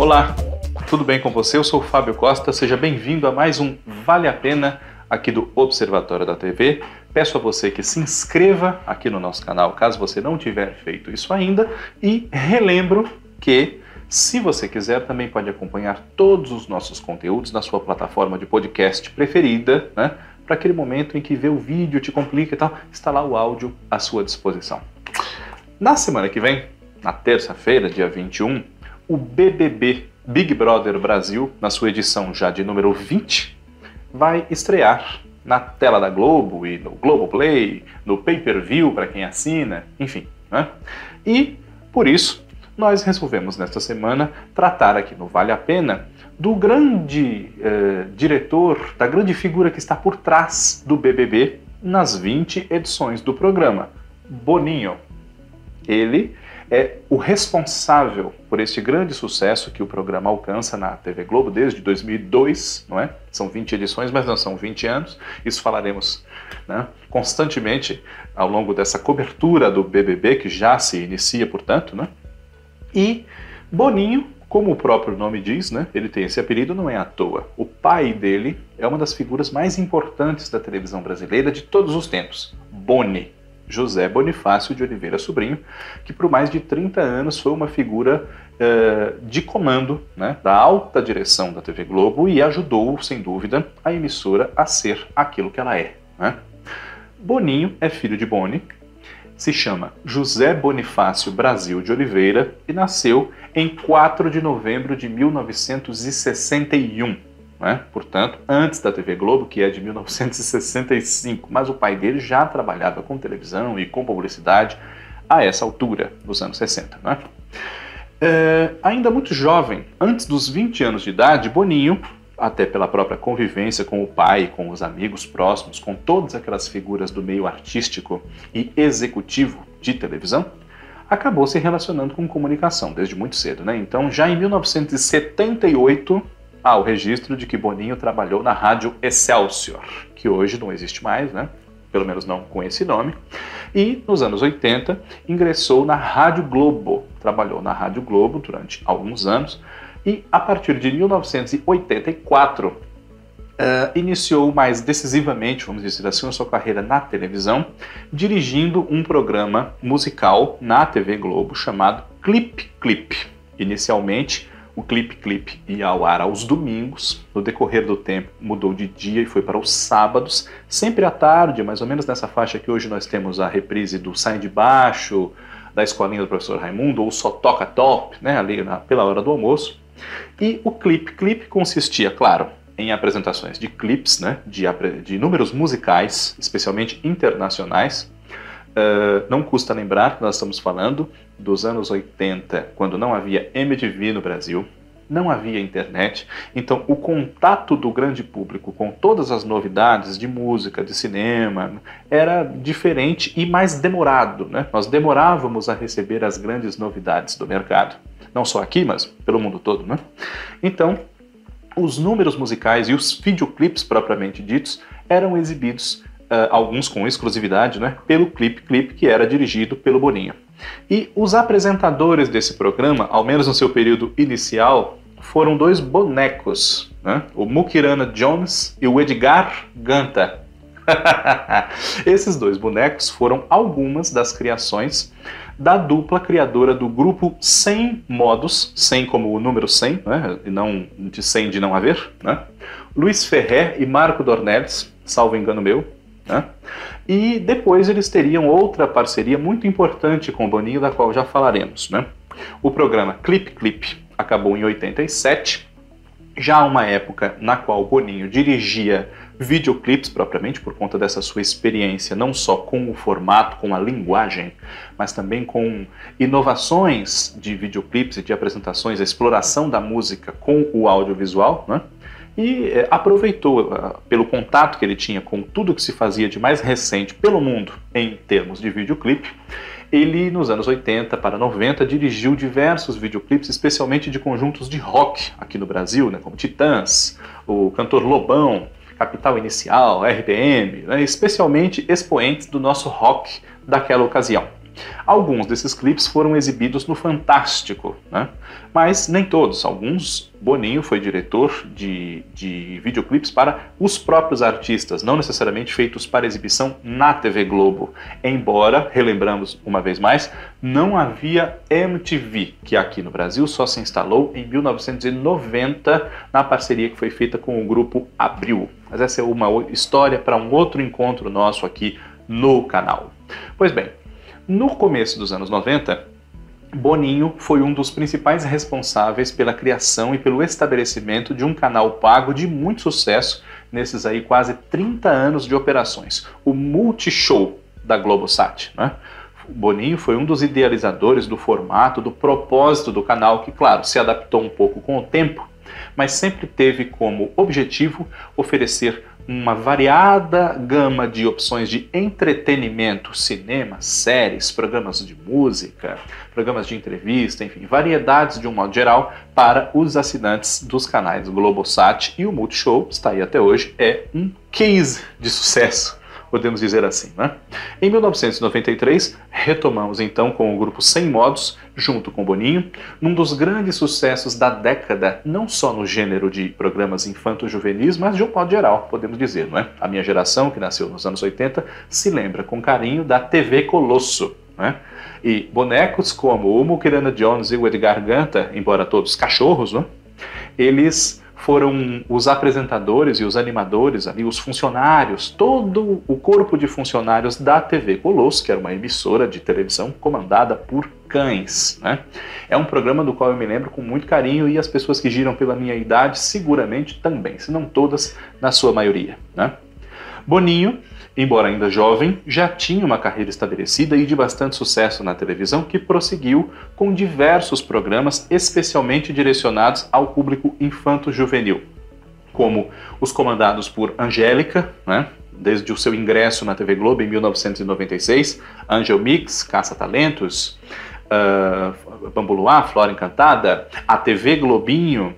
Olá, tudo bem com você? Eu sou o Fábio Costa, seja bem-vindo a mais um Vale a Pena aqui do Observatório da TV. Peço a você que se inscreva aqui no nosso canal, caso você não tiver feito isso ainda, e relembro que se você quiser, também pode acompanhar todos os nossos conteúdos na sua plataforma de podcast preferida, né? Para aquele momento em que vê o vídeo, te complica e tal, está lá o áudio à sua disposição. Na semana que vem, na terça-feira, dia 21, o BBB Big Brother Brasil, na sua edição já de número 20, vai estrear na tela da Globo e no Globoplay, no pay-per-view para quem assina, enfim. Né? E, por isso, nós resolvemos nesta semana tratar aqui no Vale a Pena do grande eh, diretor, da grande figura que está por trás do BBB nas 20 edições do programa, Boninho. Ele é o responsável por este grande sucesso que o programa alcança na TV Globo desde 2002, não é? São 20 edições, mas não são 20 anos. Isso falaremos né, constantemente ao longo dessa cobertura do BBB, que já se inicia, portanto, né? E Boninho, como o próprio nome diz, né, ele tem esse apelido não é à toa. O pai dele é uma das figuras mais importantes da televisão brasileira de todos os tempos, Boni. José Bonifácio de Oliveira Sobrinho, que por mais de 30 anos foi uma figura uh, de comando né, da alta direção da TV Globo e ajudou, sem dúvida, a emissora a ser aquilo que ela é. Né? Boninho é filho de Boni, se chama José Bonifácio Brasil de Oliveira e nasceu em 4 de novembro de 1961. Né? Portanto, antes da TV Globo, que é de 1965, mas o pai dele já trabalhava com televisão e com publicidade a essa altura, nos anos 60. Né? É, ainda muito jovem, antes dos 20 anos de idade, Boninho até pela própria convivência com o pai, com os amigos próximos, com todas aquelas figuras do meio artístico e executivo de televisão, acabou se relacionando com comunicação desde muito cedo. Né? Então, já em 1978, há o registro de que Boninho trabalhou na Rádio Excelsior, que hoje não existe mais, né? pelo menos não com esse nome. E nos anos 80 ingressou na Rádio Globo, trabalhou na Rádio Globo durante alguns anos e a partir de 1984 uh, eh, iniciou mais decisivamente, vamos dizer assim, a sua carreira na televisão, dirigindo um programa musical na TV Globo chamado Clip Clip. Inicialmente, o Clip Clip ia ao ar aos domingos, no decorrer do tempo mudou de dia e foi para os sábados, sempre à tarde, mais ou menos nessa faixa que hoje nós temos a reprise do Sai de Baixo, da escolinha do professor Raimundo, ou Só Toca Top, né, ali na, pela hora do almoço. E o clipe, clipe consistia, claro, em apresentações de clips, né, de, de números musicais, especialmente internacionais. Uh, não custa lembrar que nós estamos falando dos anos 80, quando não havia MTV no Brasil, não havia internet, então o contato do grande público com todas as novidades de música, de cinema, era diferente e mais demorado. Né? Nós demorávamos a receber as grandes novidades do mercado não só aqui, mas pelo mundo todo, né? Então, os números musicais e os videoclipes propriamente ditos eram exibidos, uh, alguns com exclusividade, né, pelo Clip Clip, que era dirigido pelo Boninho. E os apresentadores desse programa, ao menos no seu período inicial, foram dois bonecos, né? o Mukirana Jones e o Edgar Ganta. Esses dois bonecos foram algumas das criações da dupla criadora do grupo 100 Modos, 100 como o número 100, né, e não de 100 de não haver, né? Luiz Ferrer e Marco Dornelles, salvo engano meu, né? E depois eles teriam outra parceria muito importante com o Boninho, da qual já falaremos, né? O programa Clip Clip acabou em 87, já uma época na qual o Boninho dirigia videoclips propriamente por conta dessa sua experiência, não só com o formato, com a linguagem, mas também com inovações de videoclips e de apresentações, a exploração da música com o audiovisual, né? E é, aproveitou, uh, pelo contato que ele tinha com tudo que se fazia de mais recente pelo mundo em termos de videoclipe, ele, nos anos 80 para 90, dirigiu diversos videoclipes, especialmente de conjuntos de rock aqui no Brasil, né, como Titãs, o cantor Lobão, Capital Inicial, RPM, né, especialmente expoentes do nosso rock daquela ocasião. Alguns desses clipes foram exibidos no Fantástico, né? mas nem todos. Alguns, Boninho foi diretor de, de videoclipes para os próprios artistas, não necessariamente feitos para exibição na TV Globo. Embora, relembramos uma vez mais, não havia MTV, que aqui no Brasil só se instalou em 1990 na parceria que foi feita com o grupo Abril. Mas essa é uma história para um outro encontro nosso aqui no canal. Pois bem, no começo dos anos 90, Boninho foi um dos principais responsáveis pela criação e pelo estabelecimento de um canal pago de muito sucesso nesses aí quase 30 anos de operações, o Multishow da Globosat. Né? Boninho foi um dos idealizadores do formato, do propósito do canal, que, claro, se adaptou um pouco com o tempo, mas sempre teve como objetivo oferecer uma variada gama de opções de entretenimento, cinema, séries, programas de música, programas de entrevista, enfim, variedades de um modo geral para os assinantes dos canais Globosat e o Multishow, está aí até hoje, é um case de sucesso podemos dizer assim. Né? Em 1993, retomamos então com o grupo Sem Modos, junto com Boninho, num dos grandes sucessos da década, não só no gênero de programas infanto-juvenis, mas de um modo geral, podemos dizer. Não é? A minha geração, que nasceu nos anos 80, se lembra com carinho da TV Colosso. Né? E bonecos como o Mukirana Jones e o Edgar Ganta, embora todos cachorros, né? eles foram os apresentadores e os animadores ali, os funcionários, todo o corpo de funcionários da TV Colosso, que era uma emissora de televisão comandada por cães. Né? É um programa do qual eu me lembro com muito carinho e as pessoas que giram pela minha idade seguramente também, se não todas, na sua maioria. Né? Boninho embora ainda jovem, já tinha uma carreira estabelecida e de bastante sucesso na televisão, que prosseguiu com diversos programas especialmente direcionados ao público infanto-juvenil, como os comandados por Angélica, né? desde o seu ingresso na TV Globo em 1996, Angel Mix, Caça Talentos, uh, Bambu Luar, Flora Encantada, a TV Globinho,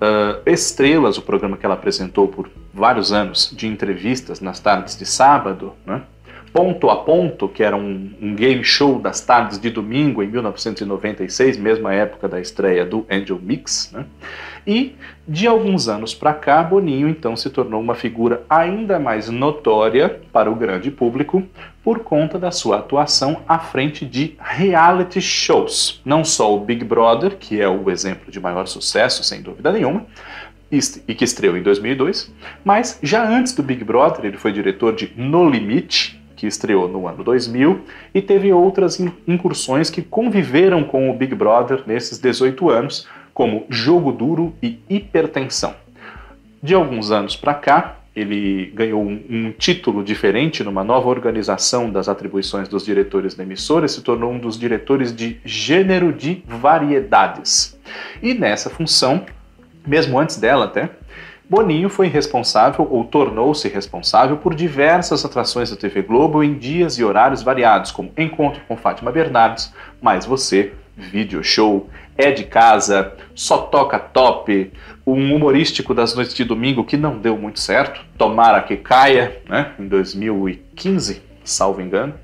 uh, Estrelas, o programa que ela apresentou por vários anos de entrevistas nas tardes de sábado, né? Ponto a Ponto, que era um, um, game show das tardes de domingo em 1996, mesma época da estreia do Angel Mix, né? E de alguns anos para cá, Boninho então se tornou uma figura ainda mais notória para o grande público por conta da sua atuação à frente de reality shows. Não só o Big Brother, que é o exemplo de maior sucesso, sem dúvida nenhuma, e que estreou em 2002, mas já antes do Big Brother, ele foi diretor de No Limite, que estreou no ano 2000, e teve outras incursões que conviveram com o Big Brother nesses 18 anos, como Jogo Duro e Hipertensão. De alguns anos para cá, ele ganhou um, um, título diferente numa nova organização das atribuições dos diretores da emissora, se tornou um dos diretores de gênero de variedades. E nessa função, mesmo antes dela até, Boninho foi responsável ou tornou-se responsável por diversas atrações da TV Globo em dias e horários variados, como Encontro com Fátima Bernardes, Mais Você, Video Show, É de Casa, Só Toca Top, um humorístico das noites de domingo que não deu muito certo, Tomara que Caia, né, em 2015, salvo engano,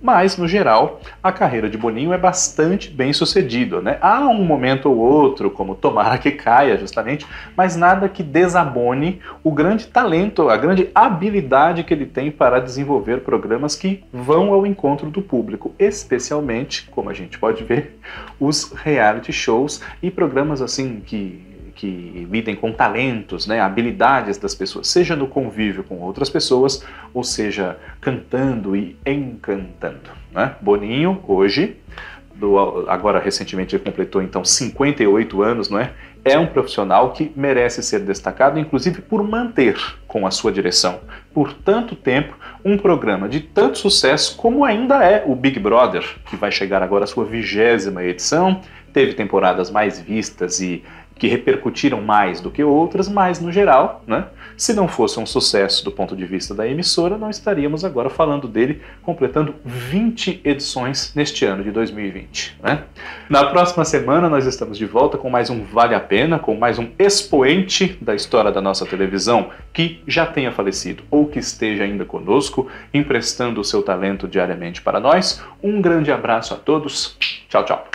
mas, no geral, a carreira de Boninho é bastante bem sucedida. Né? Há um momento ou outro, como tomara que caia, justamente, mas nada que desabone o grande talento, a grande habilidade que ele tem para desenvolver programas que vão ao encontro do público, especialmente, como a gente pode ver, os reality shows e programas assim que que lidem com talentos, né, habilidades das pessoas, seja no convívio com outras pessoas, ou seja, cantando e encantando. Né? Boninho, hoje, do, agora recentemente ele completou então 58 anos, não é? É um profissional que merece ser destacado, inclusive por manter com a sua direção por tanto tempo um programa de tanto sucesso como ainda é o Big Brother, que vai chegar agora à sua vigésima edição, teve temporadas mais vistas e que repercutiram mais do que outras, mas no geral, né, se não fosse um sucesso do ponto de vista da emissora, não estaríamos agora falando dele completando 20 edições neste ano de 2020. Né? Na próxima semana nós estamos de volta com mais um Vale a Pena, com mais um expoente da história da nossa televisão que já tenha falecido ou que esteja ainda conosco, emprestando o seu talento diariamente para nós. Um grande abraço a todos. Tchau, tchau.